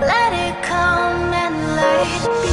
Let it come and light.